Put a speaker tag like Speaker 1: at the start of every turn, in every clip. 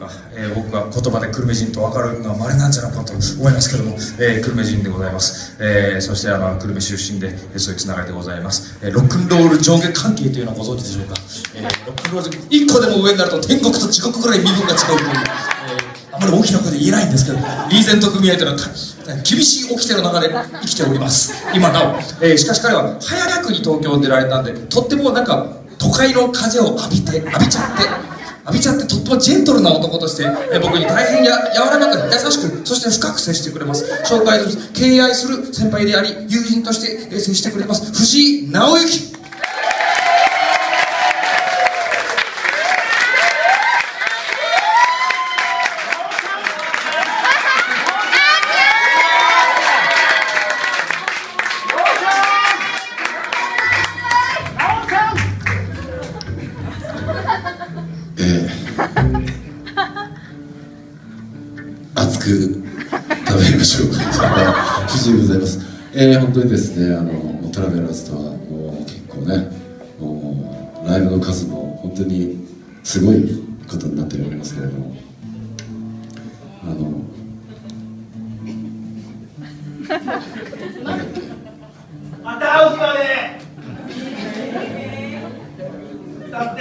Speaker 1: か、えー、僕が言葉で久留米人と分かるのは稀なんじゃないかと思いますけども、えー、久留米人でございます、えー、そしてあの久留米出身で、えー、そういうつながりでございます、えー、ロックンロール上下関係というのはご存知でしょうか、えー、ロックンロール一個でも上になると天国と地獄ぐらい身分が違うという、えー、あまり大きな声で言えないんですけどリーゼント組合というのは厳しい掟の中で生きております。今なお、えー、しかし彼は早くに東京に出られたんでとってもなんか都会の風を浴びて浴びちゃって浴びちゃってとジェントルな男として、僕に大変や柔らかく優しくそして深く接してくれます。紹介する敬愛する先輩であり友人として接してくれます。藤井直之。
Speaker 2: 食べましょう不自由ございます。えー、本当にですねあのトラベラーズとはもう結構ねもうライブの数も本当にすごいことになっておりますけれども。あの
Speaker 3: また会う日まで。歌って。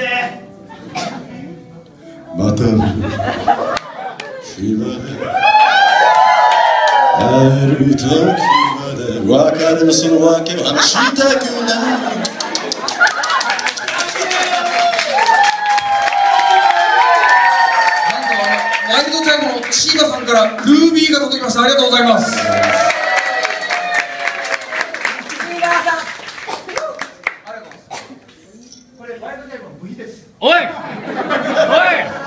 Speaker 2: また日まである時まで別れのその訳を話したくない。
Speaker 1: ワイルドタイムのシーバさんからルービーが届きました。ありがとうございます。おい。おい